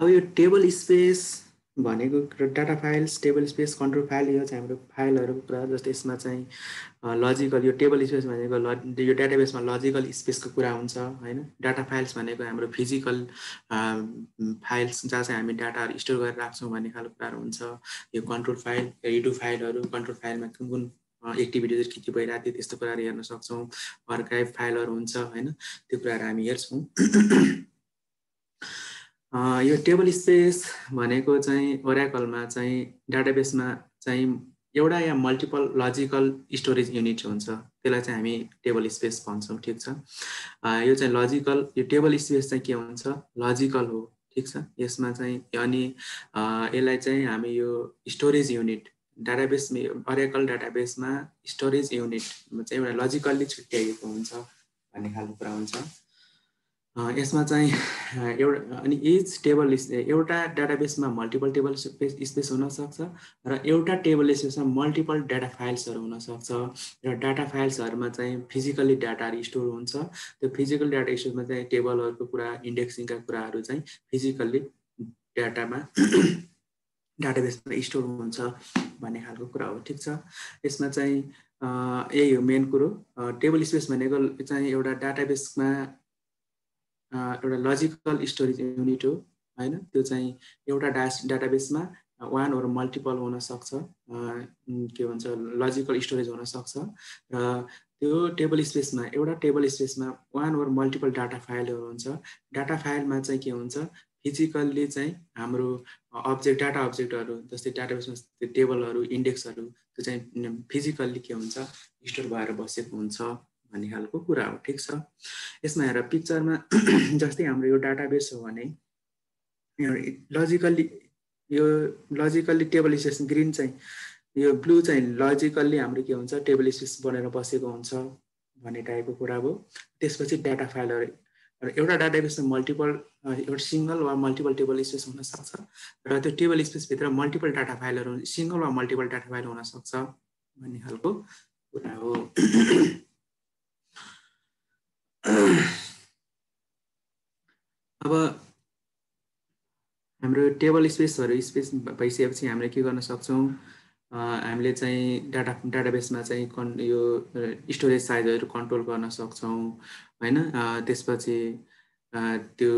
अब यो table space भनेको data files table space control file यो चाहिँ हाम्रो फाइलहरूको कुरा जस्तै यसमा चाहिँ लजिकल यो टेबल स्पेस भनेको ल यो डाटाबेसमा लजिकल स्पेसको कुरा हुन्छ होइन? डाटा फाइल्स भनेको हाम्रो फिजिकल फाइल्स जहाँ चाहिँ हामी डाटाहरू स्टोर गरेर राख्छौँ भन्ने खालको कुराहरू हुन्छ। यो कन्ट्रोल फाइल रिडु फाइलहरू कन्ट्रोल फाइलमा कुन कुन एक्टिभिटिजहरू के के भइरहेको थियो त्यस्तो कुराहरू हेर्न सक्छौँ। अर्काइभ फाइलहरू हुन्छ होइन? त्यो कुराहरू हामी हेर्छौँ। यो टेबल स्पेस भनेको चाहिँ ओराकलमा चाहिँ डाटाबेसमा चाहिँ एउटा या मल्टिपल लजिकल स्टोरेज युनिट हुन्छ। त्यसलाई चाहिँ हामी टेबल स्पेस भन्छौँ ठिक छ? यो चाहिँ लजिकल यो टेबल स्पेस चाहिँ के हुन्छ? लजिकल हो ठिक छ? यसमा चाहिँ अनि यसलाई चाहिँ हामी यो स्टोरेज युनिट डाटाबेस अरेकल डाटाबेसमा स्टोरेज युनिट चाहिँ एउटा लजिकल्ली छुट्याइएको हुन्छ भन्ने खालको कुरा हुन्छ। यसमा चाहिँ एउटा अनि इच टेबल एउटा डाटाबेसमा मल्टिपल टेबल स्पेस स्पेस हुनसक्छ र एउटा टेबल स्पेसमा मल्टिपल डाटा फाइल्सहरू हुनसक्छ र डाटा फाइल्सहरूमा चाहिँ फिजिकल्ली डाटाहरू स्टोर हुन्छ। त्यो फिजिकल डाटा स्टोरमा चाहिँ टेबलहरूको कुरा इन्डेक्सिङका कुराहरू चाहिँ फिजिकल्ली डाटामा डाटाबेसमा स्टोर हुन्छ भन्ने खालको कुरा हो ठिक छ? यसमा चाहिँ यही हो मेन कुरो। टेबल स्पेस भनेको चाहिँ एउटा डाटाबेसमा एउटा लजिकल स्टोरेज युनिट हो होइन? त्यो चाहिँ एउटा डास डाटाबेसमा वान ओर मल्टिपल हुनसक्छ के भन्छ लजिकल स्टोरेज हुनसक्छ र त्यो टेबल स्पेसमा एउटा टेबल स्पेसमा वान ओर मल्टिपल डाटा फाइलहरू हुन्छ। डाटा फाइलमा चाहिँ के हुन्छ? फिजिकल्ली चाहिँ हाम्रो अब्जेक्ट डाटा अब्जेक्टहरू जस्तै डाटाबेसमा टेबलहरू इन्डेक्सहरू त्यो चाहिँ फिजिकल्ली के हुन्छ? स्टोर भएर बसेको हुन्छ। भन्ने खालको कुरा हो ठिक छ? यसमा हेर पिक्चरमा जस्तै हाम्रो यो डाटाबेस हो भने लजिकल्ली यो लजिकल्ली टेबल स्पेस ग्रिन चाहिँ यो ब्लू चाहिँ लजिकल्ली हाम्रो के हुन्छ? टेबल स्पेस बनेर बसेको हुन्छ भन्ने टाइपको कुरा हो। त्यसपछि डाटा फाइलहरू एउटा डाटाबेसमा मल्टिपल एउटा सिङ्गल वा मल्टिपल टेबल स्पेस हुनसक्छ र त्यो टेबल स्पेसभित्र मल्टिपल डाटा फाइलहरू सिङ्गल वा मल्टिपल डाटा फाइल हुनसक्छ भन्ने खालको कुरा हो। अब हाम्रो टेबल स्पेसहरू स्पेस भइसकेपछि हामीले के गर्न सक्छौँ? हामीले चाहिँ डाटा डाटाबेसमा चाहिँ कन् यो स्टोरेज साइजहरू कन्ट्रोल गर्न सक्छौँ होइन? त्यसपछि त्यो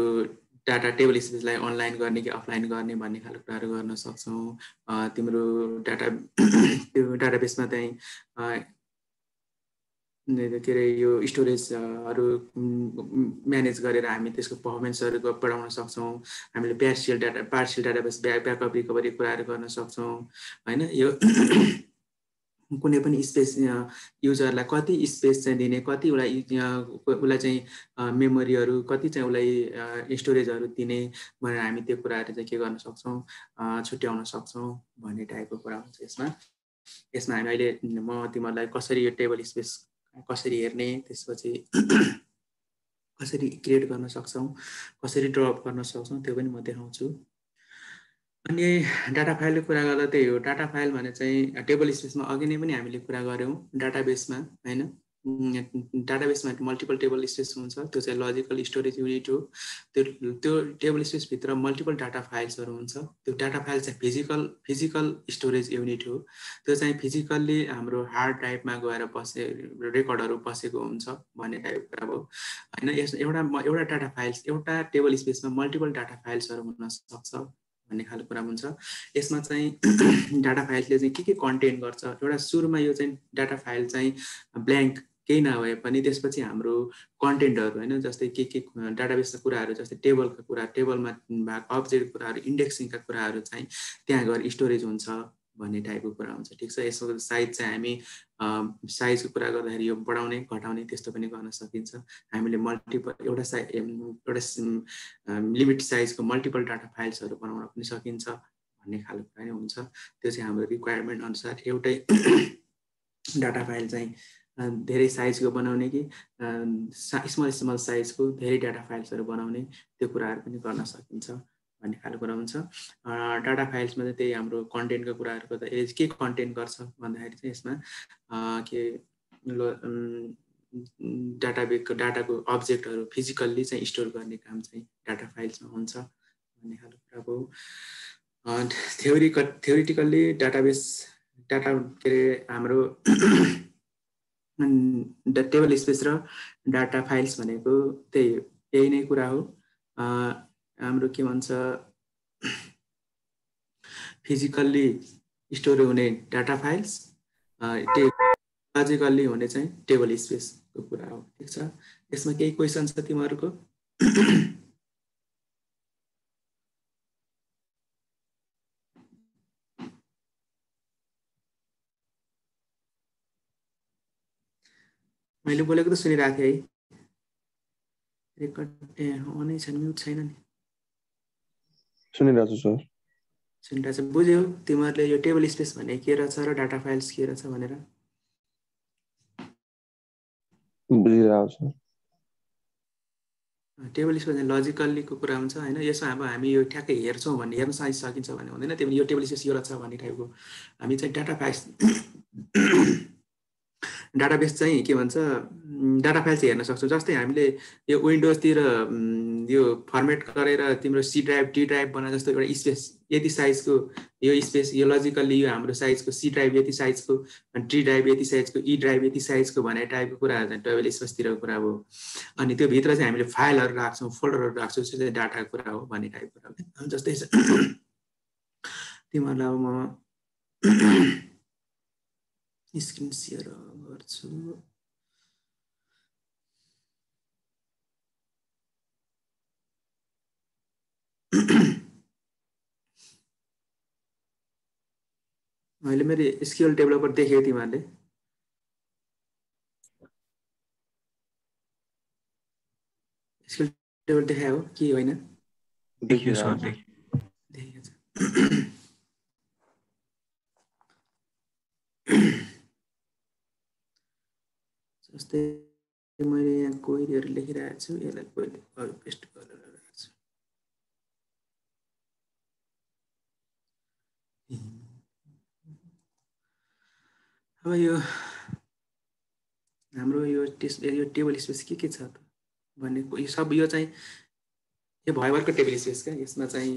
डाटा टेबल स्पेसलाई अनलाइन गर्ने कि अफलाइन गर्ने भन्ने खालको कुराहरू गर्न सक्छौँ। तिम्रो डाटा त्यो डाटाबेसमा चाहिँ के अरे यो स्टोरेजहरू म्यानेज गरेर हामी त्यसको पर्फर्मेन्सहरू बढाउन सक्छौँ। हामीले partial data partial database back backup recovery कुराहरू गर्न सक्छौँ। होइन यो कुनै पनि स्पेस युजरलाई कति स्पेस चाहिँ दिने कति उसलाई उसलाई चाहिँ मेमोरीहरू कति चाहिँ उसलाई स्टोरेजहरू दिने भनेर हामी त्यो कुराहरू चाहिँ के गर्न सक्छौँ छुट्याउन सक्छौँ भन्ने टाइपको कुरा हुन्छ यसमा। यसमा हामी अहिले म तिमीहरूलाई कसरी यो टेबल स्पेस कसरी हेर्ने त्यसपछि कसरी क्रिएट गर्न सक्छौँ कसरी ड्रप गर्न सक्छौँ त्यो पनि म देखाउँछु। अनि डाटा फाइलको कुरा गर्दा त्यही हो। डाटा फाइल भने चाहिँ टेबल स्पेसमा अघि नै पनि हामीले कुरा गऱ्यौँ डाटाबेसमा होइन? डाटाबेसमा मल्टिपल टेबल स्पेस हुन्छ त्यो चाहिँ लजिकल स्टोरेज युनिट हो। त्यो त्यो टेबल स्पेसभित्र मल्टिपल डाटा फाइल्सहरू हुन्छ। त्यो डाटा फाइल चाहिँ फिजिकल फिजिकल स्टोरेज युनिट हो। त्यो चाहिँ फिजिकल्ली हाम्रो हार्ड ड्राइभमा गएर बसे रेकर्डहरू बसेको हुन्छ भन्ने टाइपको कुरा हो। होइन यस एउटा एउटा डाटा फाइल्स एउटा टेबल स्पेसमा मल्टिपल डाटा फाइल्सहरू हुन सक्छ भन्ने खालको कुरा हुन्छ। यसमा चाहिँ डाटा फाइल्सले चाहिँ के के कन्टेन्ट गर्छ? एउटा सुरुमा यो चाहिँ डाटा फाइल चाहिँ ब्ल्याङ्क केही नभए पनि त्यसपछि हाम्रो कन्टेन्टहरू होइन जस्तै के के डाटाबेसका कुराहरू जस्तै टेबलका कुरा टेबलमा भएको अब्जेक्ट कुराहरू इन्डेक्सिङका कुराहरू चाहिँ त्यहाँ गएर स्टोरेज हुन्छ भन्ने टाइपको कुरा हुन्छ ठिक छ? यसको साइज चाहिँ हामी साइजको कुरा गर्दाखेरि यो बढाउने घटाउने त्यस्तो पनि गर्न सकिन्छ। हामीले मल्टिपल एउटा साइ एउटा लिमिट साइजको मल्टिपल डाटा फाइल्सहरू बनाउन पनि सकिन्छ भन्ने खालको पनि हुन्छ। त्यो चाहिँ हाम्रो रिक्वायरमेन्ट अनुसार एउटै डाटा फाइल चाहिँ धेरै साइजको बनाउने कि स्मल स्मल साइजको धेरै डाटा फाइल्सहरू बनाउने त्यो कुराहरू पनि गर्न सकिन्छ भन्ने खालको कुरा हुन्छ। डाटा फाइल्समा चाहिँ त्यही हाम्रो कन्टेन्टको कुराहरू गर्दा यसले के कन्टेन्ट गर्छ भन्दाखेरि चाहिँ यसमा के डाटाबेसको डाटाको अब्जेक्टहरू फिजिकल्ली चाहिँ स्टोर गर्ने काम चाहिँ डाटा फाइल्समा हुन्छ भन्ने खालको कुरा भयो। थ्योरी थ्योरिटिकल्ली डाटाबेस डाटा के अरे हाम्रो टेबल स्पेस र डाटा फाइल्स भनेको त्यही यही नै कुरा हो। हाम्रो के भन्छ फिजिकल्ली स्टोर हुने डाटा फाइल्स लजिकल्ली हुने चाहिँ टेबल स्पेसको कुरा हो। ठिक छ? यसमा केही क्वेसन छ तिमीहरूको? मैले बोलेको त सुनिरहेको थिएँ है। रेकर्ड ए अनै छैन म्युट छैन नि। सुनिरहेको छु सर। सुनिरहेको छ बुझ्यौ तिमीहरूले यो टेबल स्पेस भने के रहेछ र डाटा फाइल्स के रहेछ भनेर? बुझिरहेको छु। टेबल स्पेस लजिकल्लीको कुरा हुन्छ होइन? यसमा अब हामी यो ठ्याक्कै हेर्छौँ भन्ने हेर्न सकिन्छ भन्ने हुँदैन। त्यो यो टेबल स्पेस यो रहेछ भन्ने टाइपको हामी चाहिँ डाटा फाइल्स डाटाबेस चाहिँ के भन्छ डाटा फाइल चाहिँ हेर्न सक्छौँ। जस्तै हामीले यो विन्डोजतिर यो फर्मेट गरेर तिम्रो सी ड्राइभ डी ड्राइभ बना जस्तो एउटा स्पेस यति साइजको यो स्पेस यो लजिकल्ली यो हाम्रो साइजको सी ड्राइभ यति साइजको डी ड्राइभ यति साइजको ई ड्राइभ यति साइजको भन्ने टाइपको कुराहरू चाहिँ स्पेसतिरको कुरा हो। अनि त्यो भित्र चाहिँ हामीले फाइलहरू राख्छौँ फोल्डरहरू राख्छौँ त्यो चाहिँ डाटाको कुरा हो भन्ने टाइपको कुरा जस्तै तिमीहरूलाई अब म स्क्रिन सेयर गर्छु मैले मेरो स्किल डेभलपर देखेँ तिमीहरूले स्किल डेभलप देखायो हो कि होइन देखियो सर देखेको जस्तै मैले यहाँ क्वेरीहरू लेखिरहेको छु यसलाई अरू पेस्ट गरेर राखेको अब यो हाम्रो यो टेस्ट यो टेबल स्पेस के के छ त भन्ने यो सब यो चाहिँ यो भयभरको टेबल स्पेस क्या यसमा चाहिँ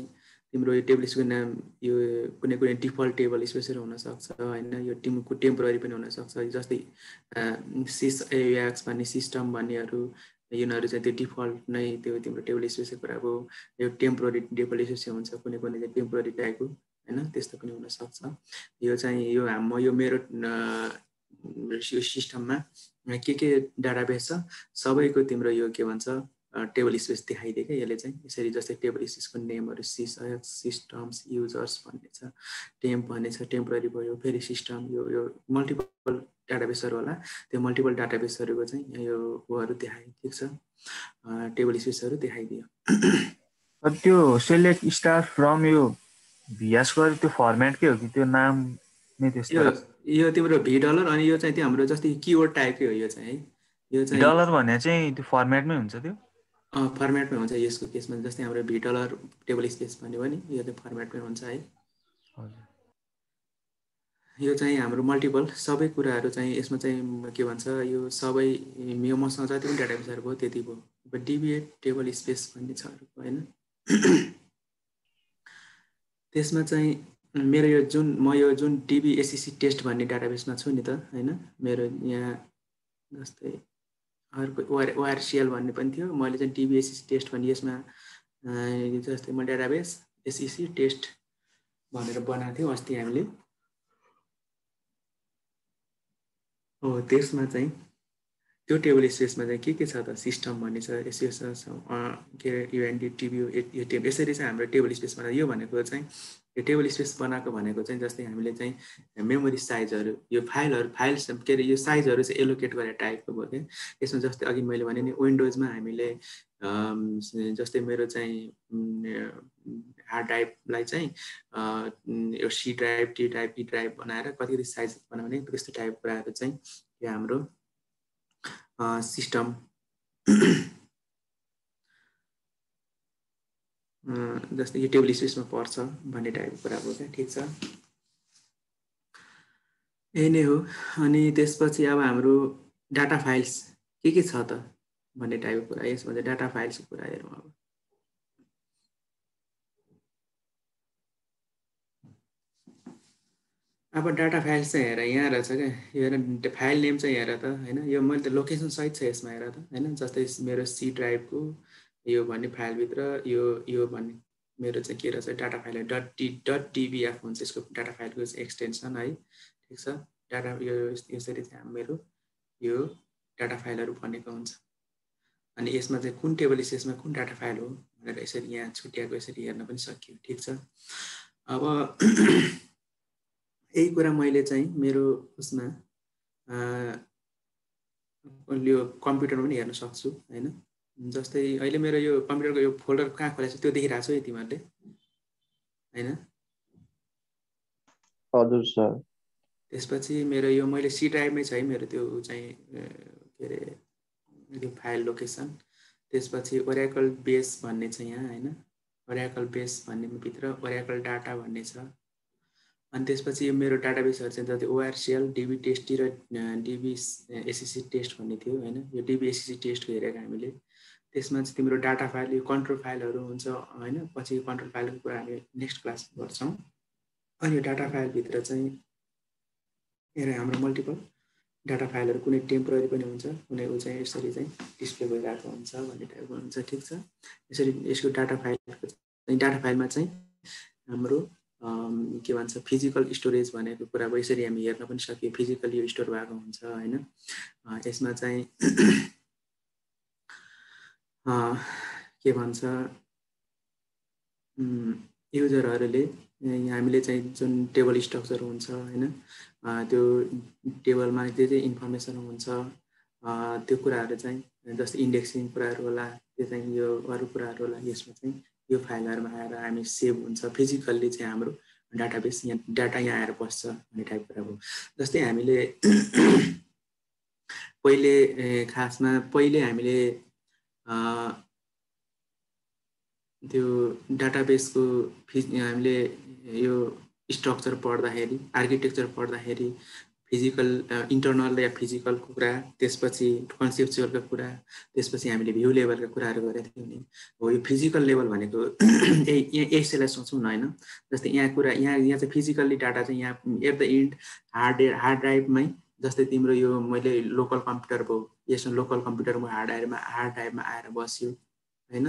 तिम्रो यो टेबल नाम यो कुनै कुनै डिफल्ट टेबल स्पेसहरू हुनसक्छ होइन? यो टिमको टेम्पोररी पनि हुनसक्छ। जस्तै सिस एयाक्स भन्ने सिस्टम भन्नेहरू यिनीहरू चाहिँ त्यो डिफल्ट नै त्यो तिम्रो टेबल स्पेसको कुरा अब यो टेम्पोररी टेबल स्पेस हुन्छ कुनै कुनै चाहिँ टेम्पोररी टाइपको होइन? त्यस्तो पनि हुनसक्छ। यो चाहिँ यो म यो मेरो सिस्टममा के के डाटाबेस छ? सबैको तिम्रो यो के भन्छ टेबल स्पेस देखाइदियो क्या यसले चाहिँ यसरी जस्तै टेबल स्पेसको नेमहरू सिस सिस्टम्स युजर्स भन्ने छ टेम्प भन्ने छ टेम्पोररी भयो फेरि सिस्टम यो यो मल्टिपल डाटाबेसहरू होला त्यो मल्टिपल डाटाबेसहरूको चाहिँ यो उहरू देखायो ठिक छ टेबल स्पेसहरू देखाइदियो। त्यो सेलेक्ट स्टार फ्रम यो भिएस गरे त्यो फर्मेटकै हो कि? त्यो नाम नै त्यस्तो यो तिम्रो भी डलर अनि यो चाहिँ त्यो हाम्रो जस्तै किवर्ड टाइपकै हो यो चाहिँ है? यो चाहिँ डलर भने चाहिँ त्यो फर्मेटमै हुन्छ त्यो। फर्मेटमै हुन्छ यसको केसमा जस्तै हाम्रो भी डलर टेबल स्पेस भन्यो भने यो चाहिँ फर्मेटमै हुन्छ है। यो चाहिँ हाम्रो मल्टिपल सबै कुराहरू चाहिँ यसमा चाहिँ के भन्छ यो सबै यो मसँग जति पनि डाटाबेसहरू भयो त्यति भयो। अब डिबिएट टेबल स्पेस भन्ने छ होइन? त्यसमा चाहिँ मेरो यो जुन म यो जुन डिबिएससिसी टेस्ट भन्ने डाटाबेसमा छु नि त होइन? मेरो यहाँ जस्तै अर्को ओआर ओआरसिएल भन्ने पनि थियो। मैले चाहिँ डिबिएससी टेस्ट भन्ने यसमा जस्तै म डेटाबेस एसइसी टेस्ट भनेर बनाएको थियौँ अस्ति हामीले। हो त्यसमा चाहिँ त्यो टेबल स्पेसमा चाहिँ के के छ त? सिस्टम भन्ने छ एसएस के अरे युएनडी यो टेब यसरी चाहिँ हाम्रो टेबल स्पेसमा यो भनेको चाहिँ यो टेबल स्पेस बनाएको भनेको चाहिँ जस्तै हामीले चाहिँ मेमोरी साइजहरू यो फाइलहरू फाइल्स के अरे यो साइजहरू चाहिँ एलोकेट गरेर टाइपको भयो क्या यसमा जस्तै अघि मैले भने नि विन्डोजमा हामीले जस्तै मेरो चाहिँ हार्ड ड्राइभलाई चाहिँ यो C drive T drive P drive बनाएर कति कति साइज बनाउने त्यस्तो टाइप कुराहरू चाहिँ यो हाम्रो सिस्टम जस्तै यो टेबल स्पेसमा पर्छ भन्ने टाइपको कुरा भयो क्या? ठिक छ? यही नै हो। अनि त्यसपछि अब हाम्रो डाटा फाइल्स के के छ त भन्ने टाइपको कुरा यसमा चाहिँ डाटा फाइल्सको कुरा हेरौँ अब। अब डाटा फाइल्स चाहिँ हेर यहाँ रहेछ क्या? यो हेर फाइल नेम चाहिँ हेर त होइन? यो मैले त लोकेसनसहित छ यसमा हेर त होइन? जस्तै मेरो सी ड्राइभको यो भन्ने फाइलभित्र यो यो भन्ने मेरो चाहिँ के रहेछ data file dot T dot DBF हुन्छ यसको डाटा फाइलको एक्सटेन्सन है ठिक छ? डाटा यो यसरी चाहिँ मेरो यो डाटा फाइलहरू बनेको हुन्छ। अनि यसमा चाहिँ कुन टेबल स्पेसमा कुन डाटा फाइल हो भनेर यसरी यहाँ छुट्याएको यसरी हेर्न पनि सकियो ठिक छ? अब यही कुरा मैले चाहिँ मेरो उसमा यो कम्प्युटरमा पनि हेर्न सक्छु होइन? जस्तै अहिले मेरो यो कम्प्युटरको यो फोल्डर कहाँ खोलेको छ त्यो देखिरहेको छ है तिमीहरूले। होइन? हजुर सर। त्यसपछि मेरो यो मैले सी ड्राइभमै छ है मेरो त्यो चाहिँ के अरे त्यो फाइल लोकेसन। त्यसपछि ओराकल बेस भन्ने छ यहाँ होइन? ओराकल बेस भन्ने भित्र ओराकल डाटा भन्ने छ। अनि त्यसपछि यो मेरो डाटाबेसहरू चाहिँ जति ओआरसिएल डिबी टेस्टी र डिबी एसएससी टेस्ट भन्ने थियो होइन? यो डिबी एसएससी टेस्टको हेरेको हामीले। त्यसमा चाहिँ तिम्रो डाटा फाइल यो कन्ट्रोल फाइलहरू हुन्छ होइन? पछि कन्ट्रोल फाइलको कुरा हामी नेक्स्ट क्लास गर्छौँ। अनि यो डाटा फाइलभित्र चाहिँ हेर हाम्रो मल्टिपल डाटा फाइलहरू कुनै टेम्पोररी पनि हुन्छ कुनै ऊ चाहिँ यसरी चाहिँ डिस्प्ले भइरहेको हुन्छ भन्ने टाइपको हुन्छ ठिक छ? यसरी यसको डाटा फाइलको डाटा फाइलमा चाहिँ हाम्रो के भन्छ फिजिकल स्टोरेज भनेको कुरा अब यसरी हामी हेर्न पनि सकियो। फिजिकल यो स्टोर भएको हुन्छ होइन? यसमा चाहिँ के भन्छ युजरहरूले हामीले चाहिँ जुन टेबल स्ट्रक्चर हुन्छ होइन त्यो टेबलमा जे जे इन्फर्मेसन हुन्छ त्यो कुराहरू चाहिँ जस्तै इन्डेक्सिङ कुराहरू होला त्यो चाहिँ यो अरू कुराहरू होला यसमा चाहिँ यो फाइलहरूमा आएर हामी सेभ हुन्छ फिजिकल्ली चाहिँ हाम्रो डाटाबेस यहाँ डाटा यहाँ आएर बस्छ भन्ने टाइप कुरा हो। जस्तै हामीले पहिले खासमा पहिले हामीले त्यो डाटाबेसको फिज हामीले यो स्ट्रक्चर पढ्दाखेरि आर्किटेक्चर पढ्दाखेरि फिजिकल इन्टरनल या फिजिकलको कुरा त्यसपछि कन्सेप्चुअलको कुरा त्यसपछि हामीले भ्यू लेभलका कुराहरू गरेका थियौँ नि। हो यो फिजिकल लेभल भनेको यही यसैलाई सोचौँ न होइन? जस्तै यहाँ कुरा यहाँ यहाँ चाहिँ फिजिकल्ली डाटा चाहिँ यहाँ at the end hard hard ड्राइभमै जस्तै तिम्रो यो मैले लोकल कम्प्युटर भयो यसमा लोकल कम्प्युटरमा हार्ड ड्राइभमा हार्ड ड्राइभमा आएर बस्यो होइन?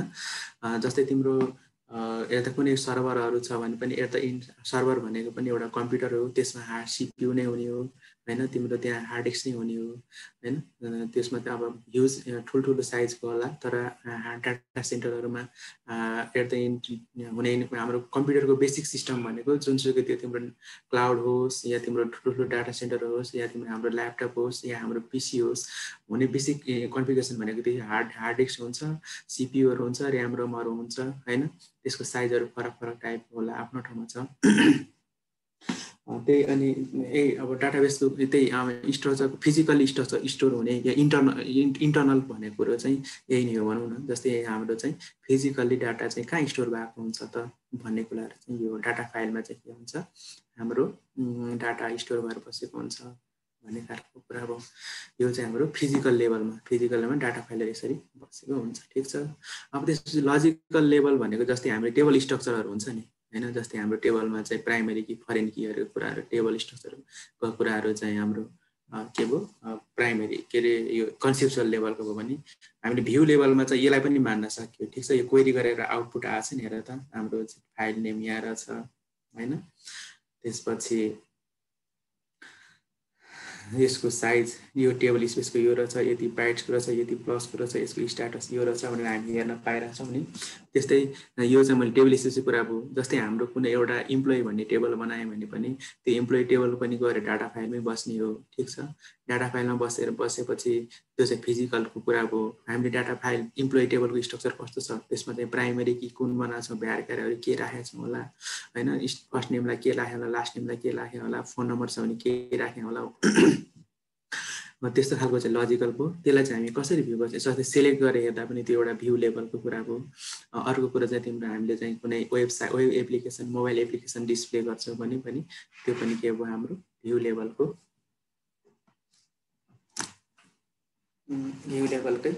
जस्तै तिम्रो यता कुनै सर्भरहरू छ भने पनि द इन्ड सर्भर भनेको पनि एउटा कम्प्युटर हो त्यसमा हार्ड सिपियु नै हुने हो। होइन तिम्रो त्यहाँ हार्ड डिस्क नै हुने हो होइन? त्यसमा त अब ह्युज ठुल्ठुलो साइजको होला तर डाटा सेन्टरहरूमा एट द इन्ड हुने हाम्रो कम्प्युटरको बेसिक सिस्टम भनेको जुनसुकै त्यो तिम्रो क्लाउड होस् या तिम्रो ठुल्ठुलो डाटा सेन्टर होस् या तिम्रो हाम्रो ल्यापटप होस् या हाम्रो पिसी होस् हुने बेसिक कन्फिगरेसन भनेको त्यही हार्ड हार्ड डिस्क हुन्छ सिपियुहरू हुन्छ ऱ्याम रोमहरू हुन्छ होइन? त्यसको साइजहरू फरक फरक टाइपको होला आफ्नो ठाउँमा छ। त्यही अनि यही अब डाटाबेसको त्यही स्ट्रक्चर फिजिकल्ली स्ट्रक्चर स्टोर हुने या इन्टर्नल इन्टर्नल भन्ने कुरो चाहिँ यही नै हो भनौँ न जस्तै हाम्रो चाहिँ फिजिकल्ली डाटा चाहिँ कहाँ स्टोर भएको हुन्छ त भन्ने कुराहरू चाहिँ यो डाटा फाइलमा चाहिँ के हुन्छ हाम्रो डाटा स्टोर भएर बसेको हुन्छ भन्ने खालको कुरा अब यो चाहिँ हाम्रो फिजिकल लेभलमा फिजिकल लेभलमा डाटा फाइलहरू यसरी बसेको हुन्छ ठिक छ? अब त्यसपछि लजिकल लेभल भनेको जस्तै हाम्रो टेबल स्ट्रक्चरहरू हुन्छ नि। होइन जस्तै हाम्रो टेबलमा चाहिँ प्राइमेरी कि फरेन किहरू कुराहरू टेबल स्ट्रक्चरको कुराहरू चाहिँ हाम्रो के भयो? प्राइमेरी के अरे यो कन्सेप्सुअल लेभलको भयो भने हामीले भ्यू लेभलमा चाहिँ यसलाई पनि मान्न सक्यो। ठिक छ यो क्वेरी गरेर आउटपुट आएको छ नि हेर त हाम्रो फाइल नेम यहाँ रहेछ होइन? त्यसपछि यसको साइज यो टेबल स्पेसको यो रहेछ यति बाइट्सको रहेछ यति प्लसको रहेछ यसको स्ट्याटस यो रहेछ भनेर हामी हेर्न पाइरहेछौँ नि त्यस्तै यो चाहिँ मैले टेबल स्पेसको कुरा भयो जस्तै हाम्रो कुनै एउटा इम्प्लोइ भन्ने टेबल बनाएँ भने पनि त्यो इम्प्लोइ टेबल पनि गएर डाटा फाइलमै बस्ने हो ठिक छ? डाटा फाइलमा बसेर बसेपछि त्यो चाहिँ फिजिकलको कुरा भयो हामीले डाटा फाइल इम्प्लोइ टेबलको स्ट्रक्चर कस्तो छ त्यसमा चाहिँ प्राइमेरी कि कुन बनाएको छौँ भ्यार क्यारेहरू के राखेको छौँ होला होइन फर्स्ट नेमलाई के राख्यो होला लास्ट नेमलाई के राख्यो होला फोन नम्बर छ भने के राख्यो होला त्यस्तो खालको चाहिँ लजिकलको त्यसलाई चाहिँ हामी कसरी भ्यू गर्छ जस्तै सेलेक्ट गरेर हेर्दा पनि त्यो एउटा भ्यू लेभलको कुरा हो अर्को कुरा चाहिँ तिम्रो हामीले चाहिँ कुनै website web application mobile application display गर्छौँ भने पनि त्यो पनि के भयो हाम्रो भ्यू लेभलको न्यु लेभलकै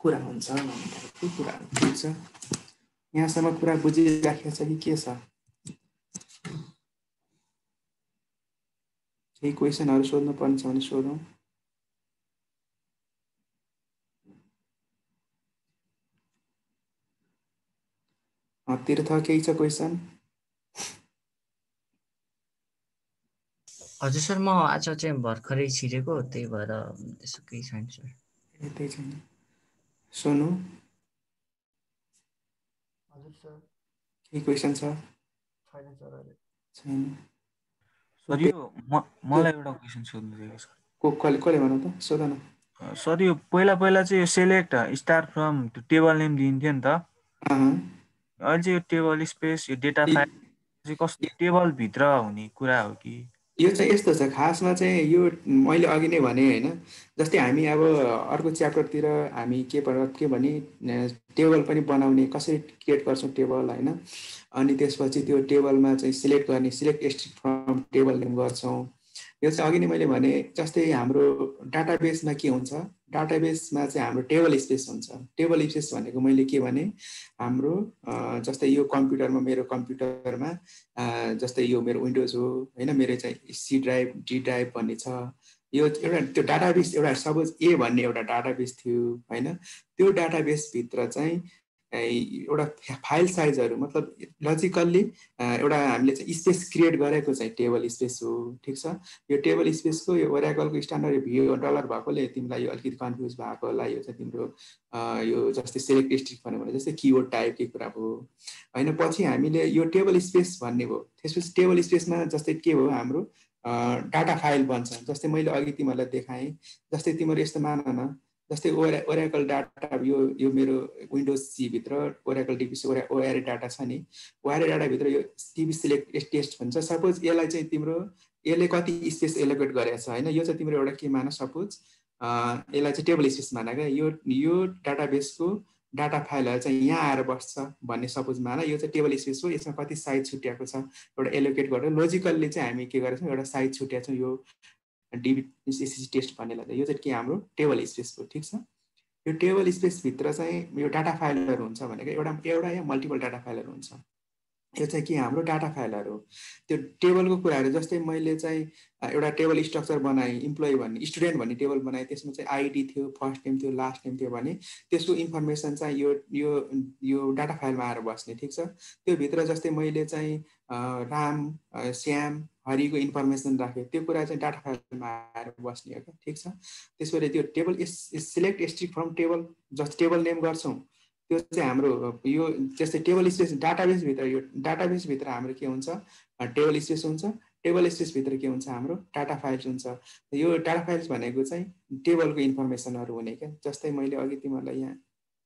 कुरा हुन्छ भन्ने कुरा बुझ्छ यहाँसम्म कुरा बुझिराखेको छ कि के छ? केही क्वेसनहरू सोध्नुपर्ने छ भने सोधौँ। तीर्थ केही छ क्वेसन? हजुर सर म आज चाहिँ भर्खरै छिरेको त्यही भएर त्यसो केही छैन सर। ए त्यही छैन। सोनु? हजुर सर। केही क्वेसन छ? छैन सर अहिले। छैन। सर यो म मलाई एउटा क्वेसन सोध्नु थियो सर? को कसले कसले भन त? सोध न। सर यो पहिला पहिला चाहिँ यो सेलेक्ट स्टार फ्रम त्यो टेबल नेम दिन्थ्यो नि त। अँ, अहिले चाहिँ यो टेबल स्पेस यो डेटा फाइल चाहिँ कस्तो? टेबलभित्र हुने कुरा हो कि? यो चाहिँ यस्तो छ खासमा चाहिँ यो मैले अघि नै भने होइन जस्तै हामी अब अर्को च्याप्टरतिर हामी के के भने टेबल पनि बनाउने कसरी क्रिएट गर्छौँ टेबल होइन अनि त्यसपछि त्यो टेबलमा चाहिँ सिलेक्ट गर्ने सिलेक्ट स्ट्रिक फ्रम टेबल गर्छौँ। यो चाहिँ अघि नै मैले भने जस्तै हाम्रो डाटाबेसमा के हुन्छ डाटाबेसमा चाहिँ हाम्रो टेबल स्पेस हुन्छ। टेबल स्पेस भनेको मैले के भने हाम्रो जस्तै यो कम्प्युटरमा मेरो कम्प्युटरमा जस्तै यो मेरो विन्डोज हो होइन मेरो चाहिँ सी ड्राइभ डी ड्राइभ भन्ने छ। यो एउटा त्यो डाटाबेस एउटा सपोज ए भन्ने एउटा डाटाबेस थियो होइन। त्यो डाटाबेसभित्र चाहिँ एउटा फाइल साइजहरू मतलब लजिकल्ली एउटा हामीले चाहिँ स्पेस क्रिएट गरेको चाहिँ टेबल स्पेस हो ठिक छ? यो टेबल स्पेसको यो ओराकलको स्ट्यान्डर्ड भियो डलर भएकोले तिमीलाई यो अलिकति कन्फ्युज भएको होला यो चाहिँ तिम्रो यो जस्तै सेलेक्ट स्ट्रिक भन्यो भने जस्तै किबोर्ड टाइपकै कुरा भयो। होइन पछि हामीले यो टेबल स्पेस भन्ने भयो। त्यसपछि टेबल स्पेसमा जस्तै के हो हाम्रो डाटा फाइल बन्छ। जस्तै मैले अघि तिमीहरूलाई देखाएँ। जस्तै तिमीहरू यस्तो मान न जस्तै ओरा ओराकल डाटा यो यो मेरो विन्डोज सीभित्र ओराकल डिपिसी ओरा ओआरए डाटा छ नि। ओआरए डाटाभित्र यो टिभी सिलेक्ट टेस्ट भन्छ सपोज यसलाई चाहिँ तिम्रो यसले कति स्पेस एलोकेट गरेको छ होइन? यो चाहिँ तिम्रो एउटा के मान? सपोज यसलाई चाहिँ टेबल स्पेस मान क्या। यो यो डाटाबेसको डाटा फाइलहरू चाहिँ यहाँ आएर बस्छ भन्ने सपोज मान। यो चाहिँ टेबल स्पेस हो। यसमा कति साइज छुट्याएको छ एउटा एलोकेट गरेर। लोजिकल्ली चाहिँ हामी के गरेको छौँ एउटा साइज छुट्याएको छौँ। यो डिबी एसएससी टेस्ट भन्नेलाई चाहिँ यो चाहिँ के हाम्रो टेबल स्पेस हो ठिक छ? यो टेबल स्पेसभित्र चाहिँ यो डाटा फाइलहरू हुन्छ भनेको एउटा एउटा या मल्टिपल डाटा फाइलहरू हुन्छ। यो चाहिँ के हाम्रो डाटा फाइलहरू हो। त्यो टेबलको कुराहरू जस्तै मैले चाहिँ एउटा टेबल स्ट्रक्चर बनाएँ इम्प्लोइ भन्ने स्टुडेन्ट भन्ने टेबल बनाएँ त्यसमा चाहिँ आइडी थियो फर्स्ट नेम थियो लास्ट नेम थियो भने त्यसको इन्फर्मेसन चाहिँ यो यो यो डाटा फाइलमा आएर बस्ने ठिक छ? त्यो भित्र जस्तै मैले चाहिँ राम श्याम हरिको इन्फर्मेसन राखेँ त्यो कुरा चाहिँ डाटा फाइलमा आएर बस्ने हो क्या ठिक छ? त्यसपछि त्यो table select star from table just table name गर्छौँ त्यो चाहिँ हाम्रो यो जस्तै टेबल स्पेस डाटाबेसभित्र यो डाटाबेसभित्र हाम्रो के हुन्छ? टेबल स्पेस हुन्छ। टेबल स्पेसभित्र के हुन्छ हाम्रो? डाटा फाइल्स हुन्छ। यो डाटा फाइल्स भनेको चाहिँ टेबलको इन्फर्मेसनहरू हुने क्या जस्तै मैले अघि तिमीहरूलाई यहाँ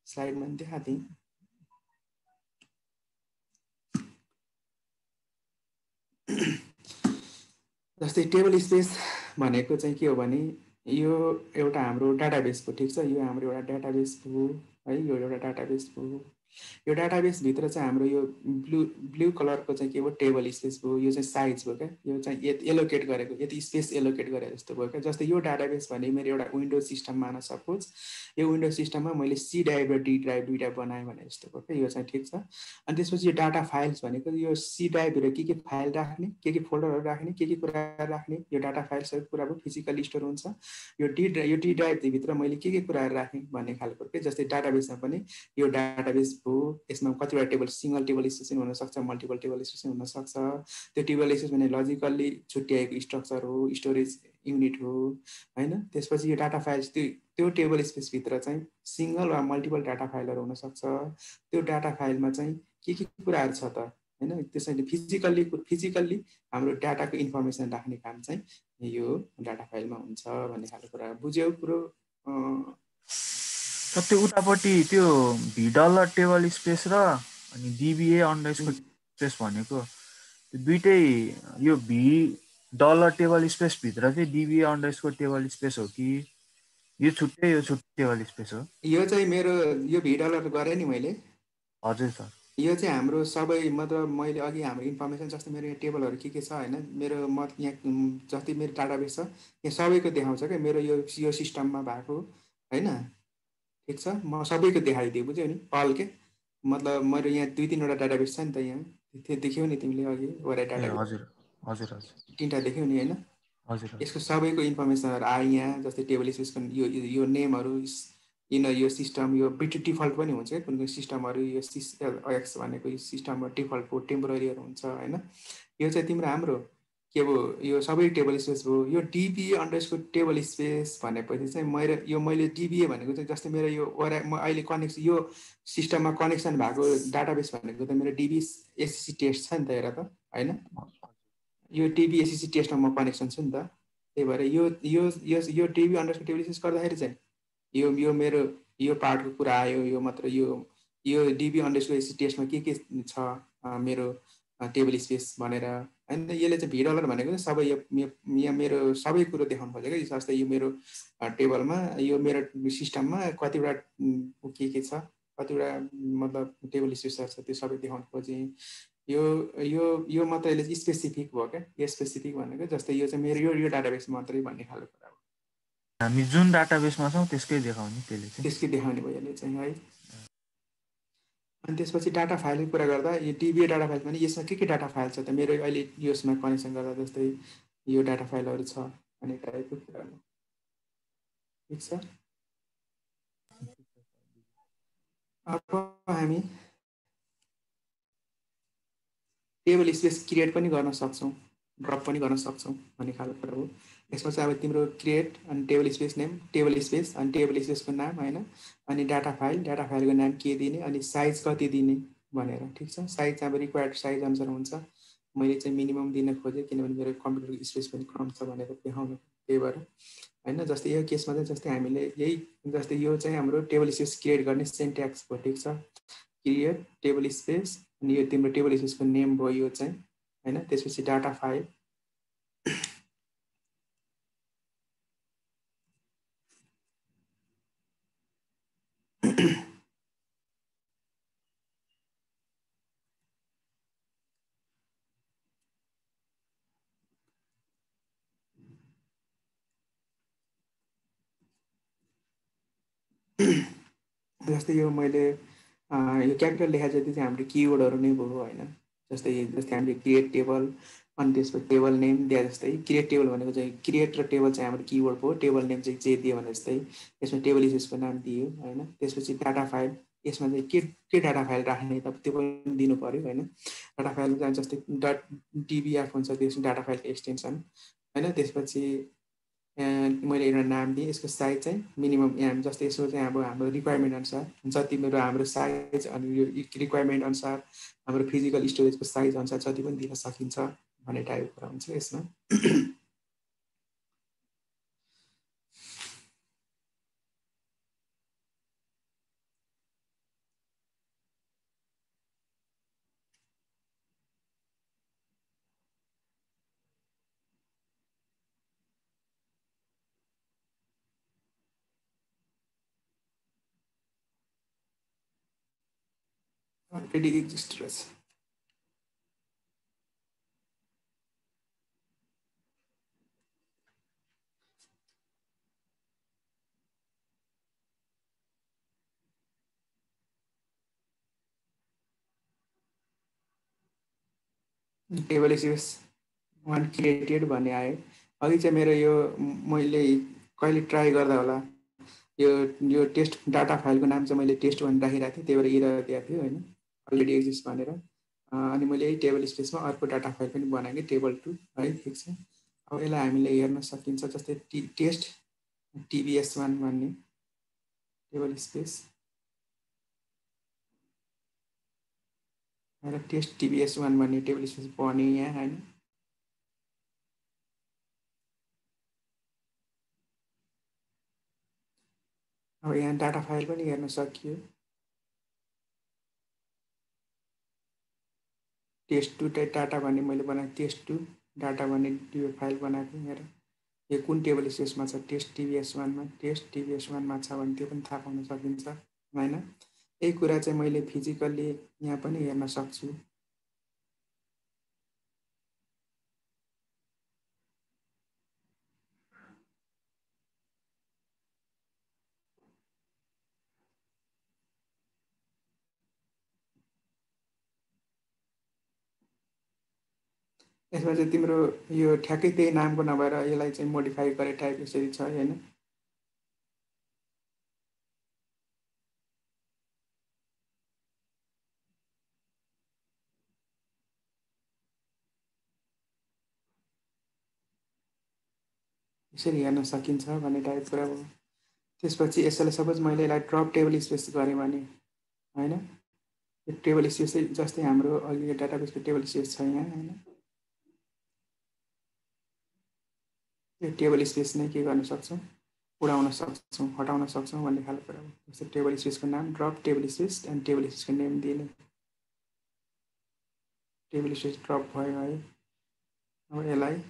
स्लाइडमा देखाएको थिएँ। जस्तै टेबल स्पेस भनेको चाहिँ के हो भने यो एउटा हाम्रो डाटाबेस हो ठिक छ यो हाम्रो एउटा डाटाबेस हो है यो एउटा डाटाबेस हो। यो डाटाबेसभित्र चाहिँ हाम्रो यो ब्लु ब्लु कलरको चाहिँ के हो टेबल स्पेस भयो यो चाहिँ साइज भयो क्या। यो चाहिँ एलोकेट गरेको यति स्पेस एलोकेट गरे जस्तो भयो क्या। जस्तै यो डाटाबेस भने मेरो एउटा विन्डोज सिस्टम मान सपोज यो विन्डोज सिस्टममा मैले सी ड्राइभ र डी ड्राइभ दुइटा बनाएँ भने जस्तो भयो क्या। यो चाहिँ ठिक छ। अनि त्यसपछि यो डाटा फाइल्स भनेको यो सी ड्राइभभित्र के के फाइल राख्ने के के फोल्डरहरू राख्ने के के कुरा राख्ने यो डाटा फाइल्सहरूको कुरा भयो। फिजिकल स्टोर हुन्छ। यो डी यो डी ड्राइभभित्र मैले के के कुराहरू राखेँ भन्ने खालको के जस्तै डाटाबेसमा पनि यो डाटाबेस हो यसमा कतिवटा टेबल सिङ्गल टेबल स्पेस पनि हुनसक्छ मल्टिपल टेबल स्पेस पनि हुनसक्छ त्यो टेबल स्पेस भने लजिकल्ली छुट्याएको स्ट्रक्चर हो स्टोरेज युनिट हो होइन? त्यसपछि यो डाटा फाइल्स त्यो त्यो टेबल स्पेसभित्र चाहिँ सिङ्गल वा मल्टिपल डाटा फाइलहरू हुनसक्छ त्यो डाटा फाइलमा चाहिँ के के कुराहरू छ त होइन? त्यसैले फिजिकल्ली फिजिकल्ली हाम्रो डाटाको इन्फर्मेसन राख्ने काम चाहिँ यो डाटा फाइलमा हुन्छ भन्ने खालको कुरा बुझ्यो कुरो अँ, र त्यो उतापट्टि त्यो भी डलर टेबल स्पेस र अनि डिबिए अन्डरस्कोर स्पेस भनेको त्यो दुइटै यो भी डलर टेबल स्पेसभित्र चाहिँ डिबिए अन्डरस्कोर टेबल स्पेस हो कि? यो छुट्टै यो छुट्टै टेबल स्पेस हो। यो चाहिँ मेरो यो भिडलर गरेँ नि मैले। हजुर सर। यो चाहिँ हाम्रो सबै मतलब मैले अघि हाम्रो इन्फर्मेसन जस्तो मेरो यहाँ टेबलहरू के के छ होइन मेरो म यहाँ जति मेरो डाटाबेस छ यहाँ सबैको देखाउँछ क्या मेरो यो यो सिस्टममा भएको होइन। ठिक छ? म सबैको देखाइदिएँ बुझ्यौ नि अल के मतलब मेरो यहाँ दुई तिनवटा डाटाबेस छ नि त यहाँ। त्यो देख्यौ नि तिमीले अघि वरा डाटाबेस हजुर हजुर हजुर। तिनवटा देख्यौ नि होइन? हजुर यसको सबैको इन्फर्मेसनहरू आयो यहाँ जस्तै टेबल स्पेसको यो यो- नेमहरू इन यो सिस्टम यो बिट डिफल्ट पनि हुन्छ कुन कुन सिस्टमहरू यो सिस एक्स भनेको यो सिस्टममा डिफल्टको टेम्पोररीहरू हुन्छ होइन? यो चाहिँ तिम्रो हाम्रो के भयो यो सबै टेबल स्पेस भयो यो डिबिए अन्डरस्को टेबल स्पेस भनेपछि चाहिँ मैले यो मैले डिबिए भनेको चाहिँ जस्तै मेरो यो ओरा म अहिले कनेक्सन यो सिस्टममा कनेक्सन भएको डाटाबेस भनेको त मेरो डिबी एससी टेस्ट छ नि त हेर त होइन? यो टिभी एसएससी टेस्टमा म कनेक्सन छु नि त। त्यही भएर यो यो यो यो टिभी टेबल स्पेस गर्दाखेरि चाहिँ यो यो मेरो यो पार्टको कुरा आयो यो मात्र यो यो डिबी अन्डरस्को एससी टेस्टमा के के छ मेरो टेबल स्पेस भनेर। होइन यसले चाहिँ भी डलर भनेको चाहिँ सबै यो यो- यहाँ मेरो सबै कुरो देखाउनु खोजेको। जस्तै यो मेरो टेबलमा यो मेरो सिस्टममा कतिवटा के के छ कतिवटा मतलब टेबल स्पेसहरू छ त्यो सबै देखाउनु खोजेँ। यो यो यो मात्र यसले स्पेसिफिक भयो क्या। स्पेसिफिक भनेको जस्तै यो चाहिँ मेरो यो यो डाटाबेस मात्रै भन्ने खालको कुरा हो। हामी जुन डाटाबेसमा छौँ त्यसकै देखाउने त्यसले चाहिँ। त्यसकै देखाउने भयो यसले चाहिँ है। अनि त्यसपछि डाटा फाइलको कुरा गर्दा यो टिबिए डाटा फाइल पनि यसमा के के डाटा फाइल छ त मेरो अहिले यसमा कनेक्सन गर्दा जस्तै यो डाटा फाइलहरू छ भन्ने टाइपको कुराहरू ठिक छ? अब हामी टेबल स्पेस क्रिएट पनि गर्न सक्छौँ ड्रप पनि गर्न सक्छौँ भन्ने खालको कुरा हो। यसमा चाहिँ अब तिम्रो क्रिएट अनि table space name table space अनि टेबल स्पेसको नाम होइन अनि डाटा फाइल डाटा फाइलको नाम के दिने अनि साइज कति दिने भनेर ठिक छ साइज चाहिँ अब रिक्वायर्ड साइज अनुसार हुन्छ मैले चाहिँ मिनिमम दिन खोजेँ किनभने मेरो कम्प्युटरको स्पेस पनि कम छ भनेर देखाउनु त्यही भएर होइन जस्तै यो केसमा चाहिँ जस्तै हामीले यही जस्तै यो चाहिँ हाम्रो टेबल स्पेस क्रिएट गर्ने सेन्ट्याक्स भयो ठिक छ क्रिएट टेबल स्पेस अनि यो तिम्रो टेबल स्पेसको नेम भयो यो चाहिँ होइन त्यसपछि डाटा फाइल जस्तै यो मैले यो क्यापिटल लेखा जति चाहिँ हाम्रो किवर्डहरू नै भयो होइन? जस्तै जस्तै हामीले क्रिएट टेबल अनि त्यसपछि टेबल नेम दिए जस्तै क्रिएट टेबल भनेको चाहिँ क्रिएट र टेबल चाहिँ हाम्रो किवर्ड भयो टेबल नेम चाहिँ जे दियो भने जस्तै यसमा टेबल स्पेसको नाम दियो होइन? त्यसपछि डाटा फाइल यसमा चाहिँ के के डाटा फाइल राख्ने त त्यो पनि दिनु पऱ्यो होइन? डाटा फाइल जस्तै डट डिबिएफ हुन्छ त्यसमा डाटा फाइलको एक्सटेन्सन होइन? त्यसपछि मैले एउटा नाम दिएँ यसको साइज चाहिँ मिनिमम एम जस्तै यसको चाहिँ अब हाम्रो रिक्वायरमेन्ट अनुसार जति मेरो हाम्रो साइज अनि यो रिक्वायरमेन्ट अनुसार हाम्रो फिजिकल स्टोरेजको साइज अनुसार जति पनि दिन सकिन्छ भन्ने टाइपको कुरा हुन्छ यसमा। Already. Table space one created भन्ने आयो अघि चाहिँ मेरो यो मैले कहिले ट्राई गर्दा होला यो यो टेस्ट डाटा फाइलको नाम चाहिँ मैले टेस्ट भनेर राखिरहेको थिएँ त्यही भएर इरर दिएको थियो होइन? अलरेडी एक्जिस्ट भनेर। अनि मैले यही टेबल स्पेसमा अर्को डाटा फाइल पनि बनाएँ कि टेबल टू है ठिक छ। अब यसलाई हामीले हेर्न सकिन्छ जस्तै टी टेस्ट टिबिएस वान भन्ने table space test TBS one भन्ने टेबल स्पेस बन्यो यहाँ होइन। अब यहाँ डाटा फाइल पनि हेर्न सकियो। टेस्ट टू डाटा भन्ने मैले बनाएको टेस्ट टू डाटा भन्ने त्यो फाइल बनाएको हेर यो कुन टेबल स्पेसमा छ? टेस्ट टिबिएस वानमा टेस्ट टिबिएस वानमा छ भने त्यो पनि थाहा पाउन सकिन्छ होइन? यही कुरा चाहिँ मैले फिजिकल्ली यहाँ पनि हेर्न सक्छु। यसमा चाहिँ तिम्रो यो ठ्याक्कै त्यही नामको नभएर यसलाई चाहिँ मोडिफाई गरे टाइप यसरी छ होइन? यसरी हेर्न सकिन्छ भन्ने टाइपको अब त्यसपछि यसलाई सपोज मैले यसलाई ड्रप टेबल स्पेस गरेँ भने होइन? टेबल स्पेस जस्तै हाम्रो अघि डाटाबेसको टेबल स्पेस छ यहाँ होइन? यो टेबल स्पेस नै के गर्न सक्छौँ? उडाउन सक्छौँ हटाउन सक्छौँ भन्ने खालको कुरा हो। जस्तै टेबल स्पेसको नाम drop table space and table स्पेसको name दिने। टेबल स्पेस ड्रप भयो है। अब यसलाई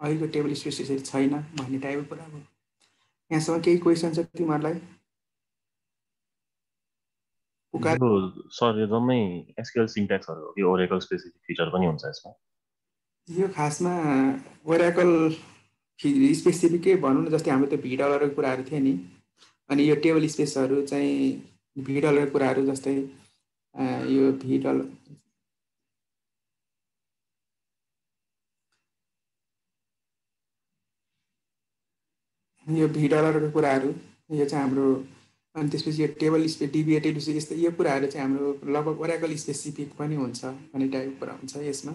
अहिलेको टेबल स्पेस यसरी छैन भन्ने टाइपको कुरा हो। यहाँसम्म केही क्वेसन छ तिमीहरूलाई? यो सर यो जम्मै एसक्युएल सिन्ट्याक्सहरू हो कि ओरेकल स्पेसिफिक फिचर पनि हुन्छ यसमा। यो खासमा ओराकल स्पेसिफिकै भनौँ न जस्तै हाम्रो त्यो भी डलरको कुराहरू थियो नि। अनि यो टेबल स्पेसहरू चाहिँ भी डलरको कुराहरू जस्तै यो भी डलर यो भी डलरको कुराहरू यो चाहिँ हाम्रो अनि त्यसपछि यो टेबल स्पेस यस्तो यो कुराहरू चाहिँ हाम्रो लगभग ओराकल स्पेसिफिक पनि हुन्छ भन्ने टाइपको कुरा हुन्छ यसमा।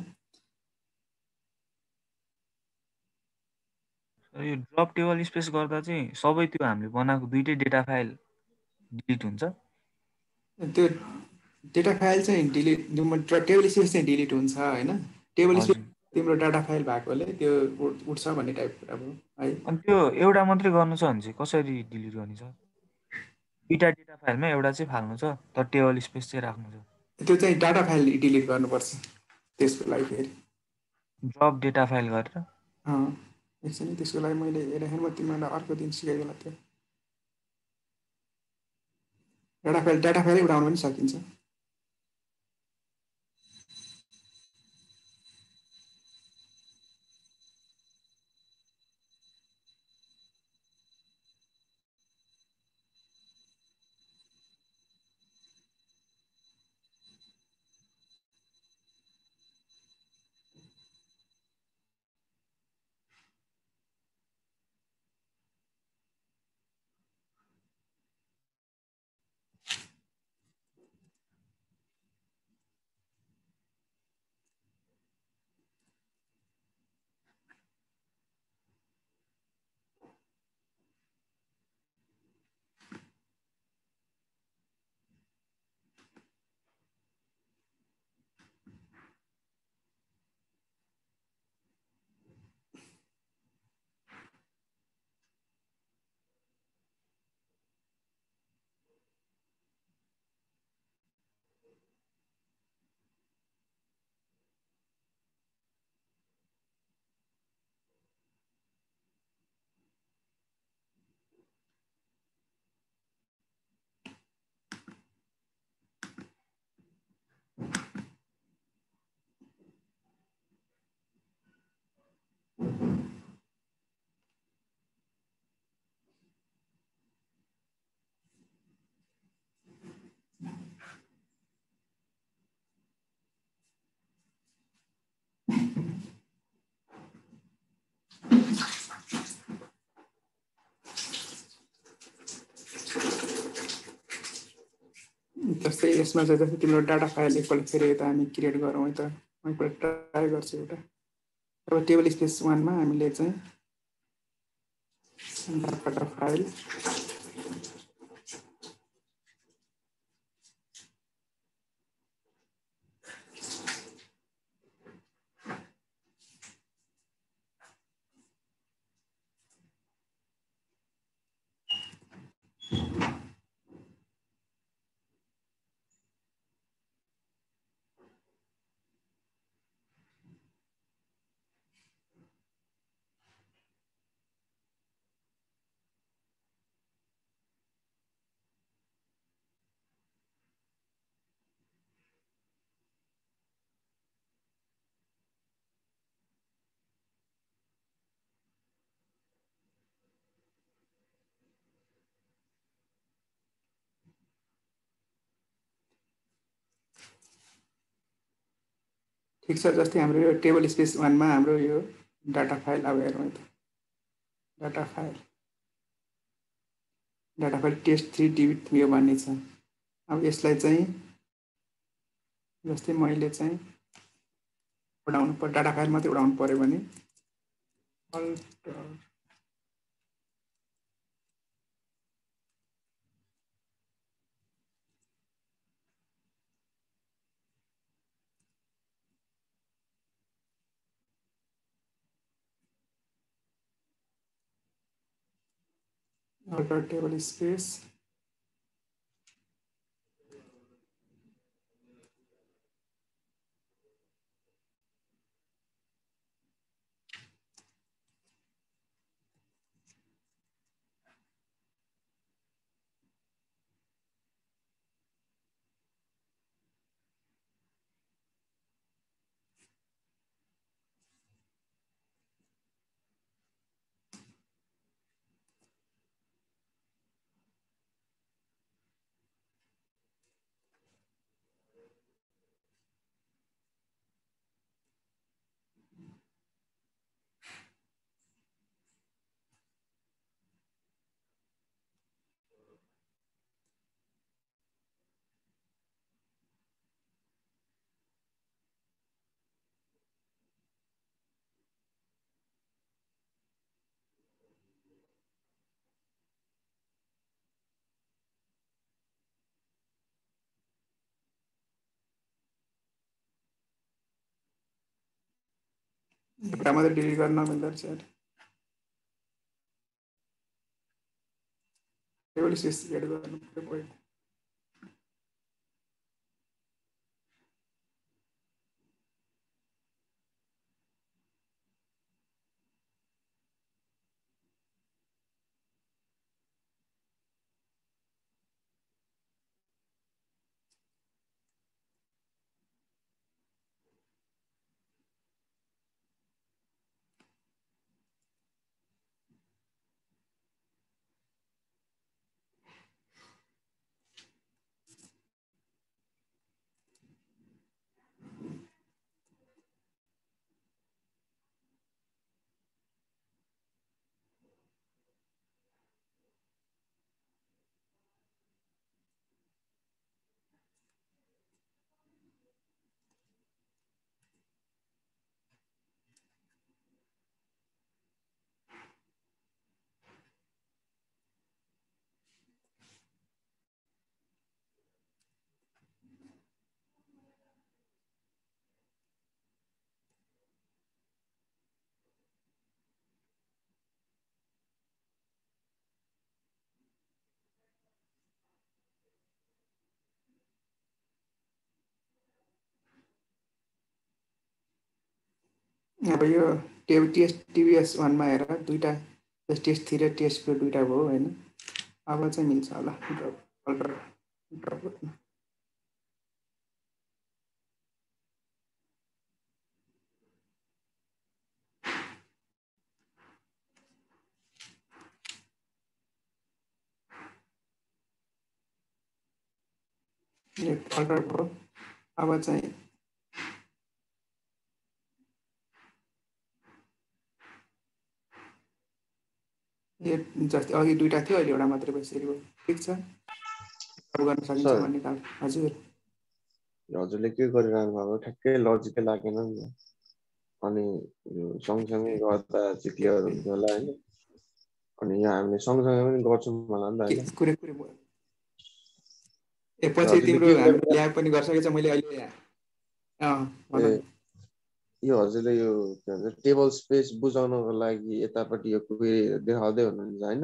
यो ड्रप टेबल स्पेस गर्दा चाहिँ सबै त्यो हामीले बनाएको दुइटै डेटा फाइल डिलिट हुन्छ। त्यो डेटा फाइल चाहिँ डिलिट टेबल स्पेस चाहिँ डिलिट हुन्छ होइन? टेबल स्पेस तिम्रो डाटा फाइल भएकोले त्यो उठ- उठ्छ भन्ने टाइपको कुरा हो है? अनि त्यो एउटा मात्रै गर्नु छ भने चाहिँ कसरी डिलिट गर्ने छ? दुइटा डेटा फाइलमा एउटा चाहिँ फाल्नु छ तर टेबल स्पेस चाहिँ राख्नु छ। त्यो चाहिँ डाटा फाइल डिलिट गर्नुपर्छ त्यसको लागि फेरि। ड्रप डेटा फाइल गरेर। एकछिन त्यसको लागि मैले हेरेँ म तिमीलाई अर्को दिन सिकाइदिएला त्यो। डाटा फाइल डाटा फाइलै उठाउन पनि सकिन्छ। जस्तै यसमा चाहिँ जस्तै तिम्रो डाटा फाइल एकपल्ट फेरि यता हामी क्रिएट गरौँ है त म एकपल्ट ट्राई गर्छु एउटा। अब टेबल स्पेस वानमा हामीले चाहिँ फाइल ठिक छ जस्तै हाम्रो यो टेबल स्पेस वानमा हाम्रो यो डाटा फाइल अब हेरौँ त। Data file. Data file test three debit यो भन्ने छ। अब यसलाई चाहिँ जस्तै मैले चाहिँ उडाउनु पर्यो डाटा फाइल मात्रै उडाउनु पऱ्यो भने। अल्टर alter table space एउटा मात्रै डिलिट गर्न नमिल्दो रहेछ यार टेबल स्पेस एड गर्नु अब यो टेब टेस्ट टिभीएस वानमा हेर दुइटा टेस्ट थ्री र टेस्टको दुइटा भयो होइन। अब चाहिँ मिल्छ होला। ड्रप भयो अब चाहिँ जस्तै अघि दुइटा थियो अहिले एउटा मात्रै भइसक्यो। ठिक छ? गर्न सकिन्छ। भन्ने खाल हजुर। हजुरले के गरिरहनु भएको? ठ्याक्कै लजिकै लागेन नि त। अनि सँगसँगै गर्दा चाहिँ क्लियर हुन्छ होला होइन। अनि यहाँ हामीले सँगसँगै पनि गर्छौँ होला नि त होइन। कुरै कुरै ए पछि तिम्रो ल्याब पनि गरिसकेछ मैले अहिले। यो हजुरले यो के भन्छ टेबल स्पेस बुझाउनको लागि यतापट्टि यो क्वेरी देखाउँदै हुनुहुन्छ होइन?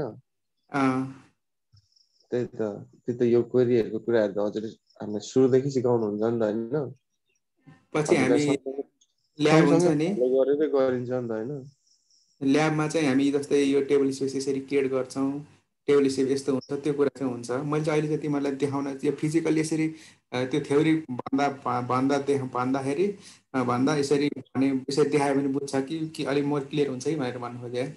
त्यही त त्यही त यो क्वेरीहरूको कुराहरू त हजुरले हामीलाई सुरुदेखि सिकाउनुहुन्छ नि त होइन? गरिन्छ नि त होइन? ल्याबमा चाहिँ हामी जस्तै यो टेबल स्पेस यसरी क्रिएट गर्छौँ। टेबल स्पेस यस्तो हुन्छ त्यो कुरा चाहिँ हुन्छ। मैले चाहिँ अहिले चाहिँ तिमीहरूलाई देखाउन यो फिजिकल यसरी त्यो थ्योरी भन्दा भन्दा देख भन्दाखेरि भन्दा यसरी भने यसरी देखायो भने बुझ्छ कि कि अलिक मोर क्लियर हुन्छ कि भनेर भन्नु खोजेँ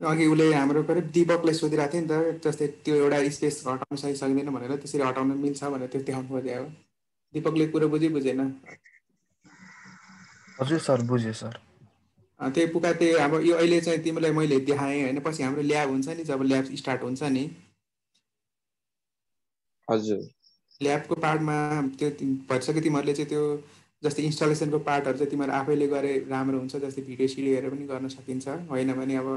अघि उसले हाम्रो करिब दिपकलाई सोधिरहेको थियो नि त जस्तै त्यो एउटा स्पेस हटाउन सकि सक्दैन भनेर त्यसरी हटाउन मिल्छ भनेर त्यो देखाउनु खोजेँ अब दिपकले कुरो बुझि बुझेन? हजुर सर बुझेँ सर। त्यही पुका त्यही अब यो अहिले चाहिँ तिमीलाई मैले देखाएँ होइन पछि हाम्रो ल्याब हुन्छ नि जब ल्याब स्टार्ट हुन्छ नि। हजुर। ल्याबको पार्टमा त्यो भइसक्यो तिमीहरूले चाहिँ त्यो जस्तै इन्स्टलेसनको पार्टहरू चाहिँ तिमीहरू आफैले गरे राम्रो हुन्छ जस्तै भिडियो सिडियो हेरेर पनि गर्न सकिन्छ। होइन भने अब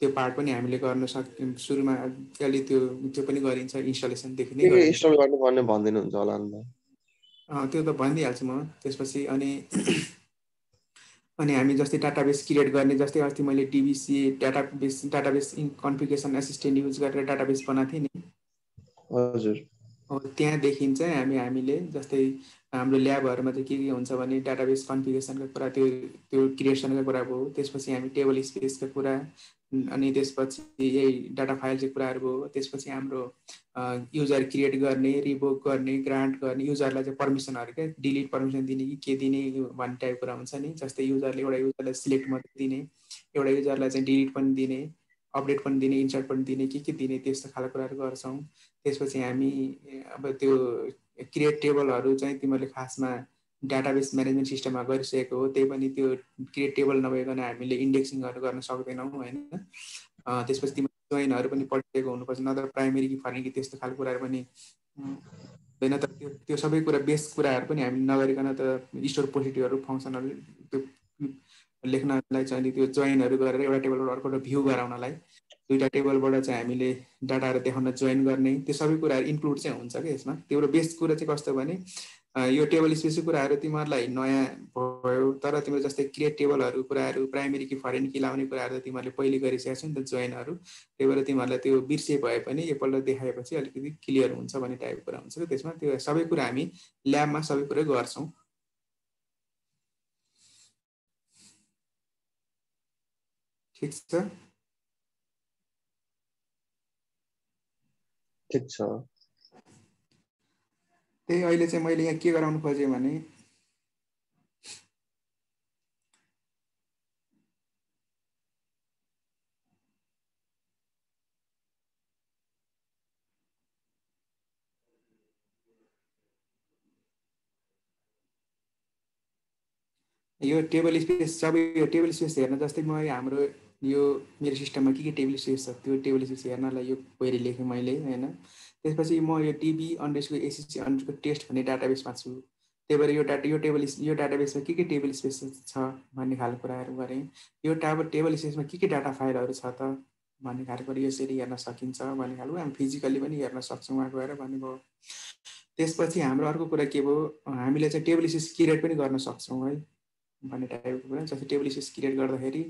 त्यो पार्ट पनि हामीले गर्न सक् सुरुमा अलि त्यो त्यो पनि गरिन्छ इन्स्टलेसनदेखि नै इन्स्टल गर्नुपर्ने भनिदिनुहुन्छ होला त्यो त भनिदिइहाल्छु म त्यसपछि अनि अनि हामी जस्तै डाटाबेस क्रिएट गर्ने जस्तै अस्ति मैले DBC database database configuration assistant use गरेर डाटाबेस बनाएको थिएँ नि। हजुर। हो त्यहाँदेखि चाहिँ हामी हामीले जस्तै हाम्रो ल्याबहरूमा चाहिँ के के हुन्छ भने डाटाबेस कन्फिगरेसनको कुरा त्यो त्यो क्रिएसनको कुरा भयो त्यसपछि हामी टेबल स्पेसको कुरा अनि त्यसपछि यही डाटा फाइलको कुराहरू भयो त्यसपछि हाम्रो युजर क्रिएट गर्ने रिभोक गर्ने ग्रान्ट गर्ने युजरलाई चाहिँ पर्मिसनहरू क्या डिलिट पर्मिसन दिने कि के दिने भन्ने टाइप कुरा हुन्छ नि। जस्तै युजरले एउटा युजरलाई सिलेक्ट मात्रै दिने एउटा युजरलाई चाहिँ डिलिट पनि दिने अपडेट पनि दिने इन्सर्ट पनि दिने के के दिने त्यस्तो खालको कुराहरू गर्छौँ। त्यसपछि हामी अब त्यो क्रिएट टेबलहरू चाहिँ तिमीहरूले खासमा डाटाबेस म्यानेजमेन्ट सिस्टममा गरिसकेको हो त्यही पनि त्यो क्रिएट टेबल नभइकन हामीले इन्डेक्सिङहरू गर्न सक्दैनौँ होइन? त्यसपछि जोइनहरू पनि पढिदिएको हुनुपर्छ नत्र प्राइमेरी कि फरेन कि त्यस्तो खालको कुराहरू पनि हुँदैन त त्यो त्यो सबै कुरा बेस कुराहरू पनि हामी नगरिकन त स्टोर पोजिटिभहरू फङ्सनहरू त्यो लेख्नलाई चाहिँ अनि त्यो जोइनहरू गरेर एउटा टेबलबाट अर्को भ्यू गराउनलाई दुईवटा टेबलबाट चाहिँ हामीले डाटाहरू देखाउन जोइन गर्ने त्यो सबै कुराहरू इन्क्लुड चाहिँ हुन्छ कि यसमा? त्यो बेस्ट कुरा चाहिँ कस्तो भने यो टेबल स्पेसको कुराहरू तिमीहरूलाई नयाँ भयो तर तिम्रो जस्तै क्रिएट टेबलहरू कुराहरू प्राइमेरी कि फरेन कि लाउने कुराहरू त तिमीहरूले पहिले गरिसकेको छौ नि त जोइनहरू त्यही भएर तिमीहरूलाई त्यो बिर्से भए पनि एकपल्ट देखाएपछि अलिकति क्लियर हुन्छ भन्ने टाइपको कुरा हुन्छ त्यसमा। त्यो सबै कुरा हामी ल्याबमा सबै कुरै गर्छौँ। ठिक छ? ठिक छ। त्यही अहिले चाहिँ मैले यहाँ के गराउनु खोजेँ भने यो टेबल स्पेस सबै यो टेबल स्पेस हेर्न जस्तै म हाम्रो यो मेरो सिस्टममा के के टेबल स्पेस छ त्यो टेबल स्पेस हेर्नलाई यो क्वेरी लेखेँ मैले होइन? त्यसपछि म यो TB underscore ACC underscore test भन्ने डाटाबेसमा छु। त्यही भएर यो डाटा यो टेबल यो डाटाबेसमा के के टेबल स्पेस छ भन्ने खालको कुराहरू गरेँ। यो टाब टेबल स्पेसमा के के डाटा फाइलहरू छ त भन्ने खालको यसरी हेर्न सकिन्छ भन्ने खालको। हामी फिजिकल्ली पनि हेर्न सक्छौँ उहाँ गएर भन्नुभयो। त्यसपछि हाम्रो अर्को कुरा के भयो? हामीले चाहिँ टेबल स्पेस क्रिएट पनि गर्न सक्छौँ है भन्ने टाइपको कुरा। जस्तै टेबल स्पेस क्रिएट गर्दाखेरि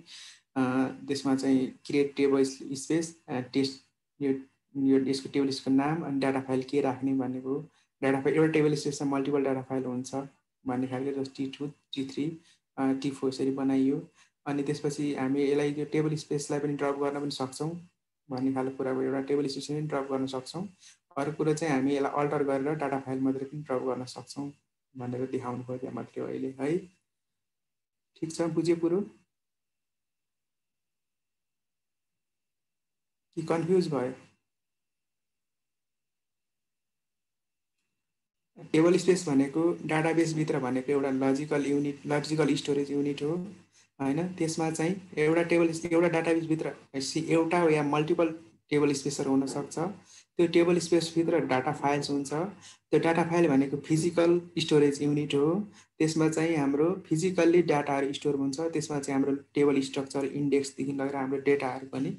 त्यसमा चाहिँ क्रिएट टेबल स्पेस टेस्ट यो यो यसको टेबल स्पेसको नाम अनि डाटा फाइल के राख्ने भन्ने भयो डाटा फाइल एउटा टेबल स्पेसमा मल्टिपल डाटा फाइल हुन्छ भन्ने खालको जस्तो T two T three T four यसरी बनाइयो। अनि त्यसपछि हामी यसलाई यो टेबल स्पेसलाई पनि ड्रप गर्न पनि सक्छौँ भन्ने खालको कुरा भयो। एउटा टेबल स्पेस पनि ड्रप गर्न सक्छौँ। अर्को कुरो चाहिँ हामी यसलाई अल्टर गरेर डाटा फाइल मात्रै पनि ड्रप गर्न सक्छौँ भनेर देखाउनु खोजेँ मात्रै हो अहिले है। ठिक छ बुझ्यो कुरो? कि कन्फ्युज भयो? टेबल स्पेस भनेको डाटाबेसभित्र भनेको एउटा logical unit logical storage unit हो होइन? त्यसमा चाहिँ एउटा टेबल एउटा डाटाबेसभित्र एउटा या मल्टिपल टेबल स्पेसहरू हुनसक्छ। त्यो टेबल स्पेसभित्र डाटा फाइल्स हुन्छ। त्यो डाटा फाइल भनेको फिजिकल स्टोरेज युनिट हो। त्यसमा चाहिँ हाम्रो फिजिकल्ली डाटाहरू स्टोर हुन्छ। त्यसमा चाहिँ हाम्रो टेबल स्ट्रक्चर इन्डेक्सदेखि लगेर हाम्रो डेटाहरू पनि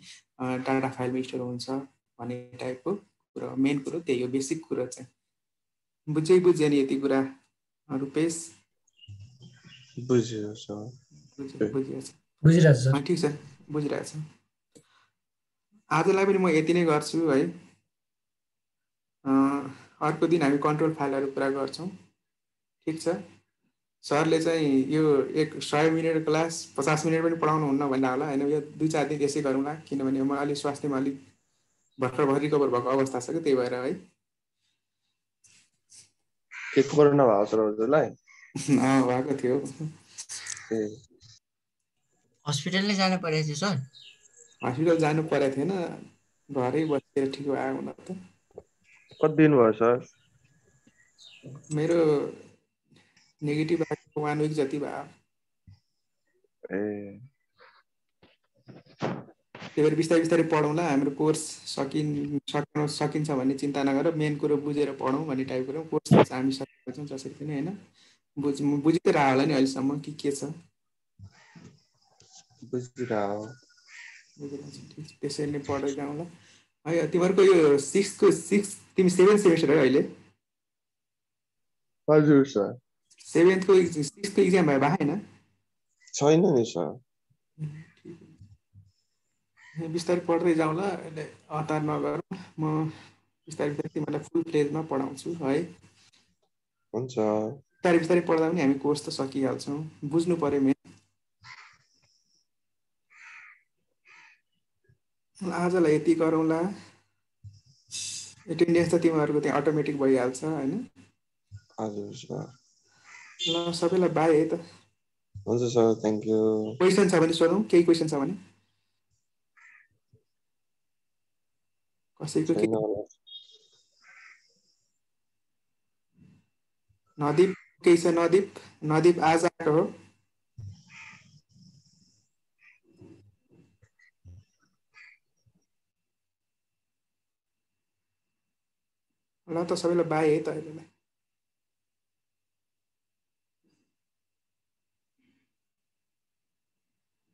डाटा फाइलमा स्टोर हुन्छ भन्ने टाइपको कुरो मेन कुरो त्यही हो बेसिक कुरो चाहिँ। बुझै बुझ्यो नि यति कुरा रुपेश बुझ्यो सर बुझिरहेको छ। ठिक छ बुझिरहेको छ। आजलाई पनि म यति नै गर्छु है। अँ, अर्को दिन हामी कन्ट्रोल फाइलहरू पुरा गर्छौँ। ठिक छ। सरले चाहिँ यो एक सय मिनट क्लास पचास मिनट पनि पढाउनु हुन्न भन्दा होला। होइन यो दुई चार दिन यसै गरौँला। किनभने म अलिक स्वास्थ्यमा अलिक भर्खर भर्खर रिकभर भएको अवस्था छ कि त्यही भएर है। के कोरोना भएको छ हजुरलाई भएको थियो ए हस्पिटल नै जानु परेको थियो सर हस्पिटल जानु परेको थिएन घरै बसेर ठिक भयो हुन त कति दिन भयो सर मेरो नेगेटिभ आएको वान विक जति भयो ए त्यही भएर बिस्तारै बिस्तारै पढौँला हाम्रो कोर्स सकिन् सक्नु सकिन्छ भन्ने चिन्ता नगर मेन कुरो बुझेर पढौँ भन्ने टाइपको कोर्स हामी सकेका छौँ जसरी पनि होइन। बुझ बुझि त रह्यो होला नि अहिलेसम्म कि के छ? त्यसरी नै पढ्दै जाउँला। है तिमीहरूको यो सिक्सको सिक्स तिमी सेभेन सेमेस्टर है अहिले? हजुर सर। सेभेन्थको सिक्सको इक्जाम भयो भए होइन? छैन नि सर। बिस्तारै पढ्दै जाउँला अहिले हतार नगरौँ। म बिस्तारै बिस्तारै तिमीलाई फुल प्लेजमा पढाउँछु है। हुन्छ। बिस्तारै बिस्तारै पढ्दा पनि हामी कोर्स त सकिहाल्छौँ। बुझ्नु पऱ्यो मेन। आजलाई यति गरौँला। एटेन्डेन्स त तिमीहरूको त्यहाँ अटोमेटिक भइहाल्छ होइन? ल सबैलाई बाई है त। हुन्छ सर। थ्याङ्क यू क्वेसन छ भने सोधौँ। केही क्वेसन छ भने? कसैको के छैन होला नदीप केही छ नदीप नदीप आज आएको हो ल त सबैलाई बाई है त अहिलेलाई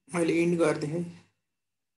मैले इन्ड गरिदिएँ है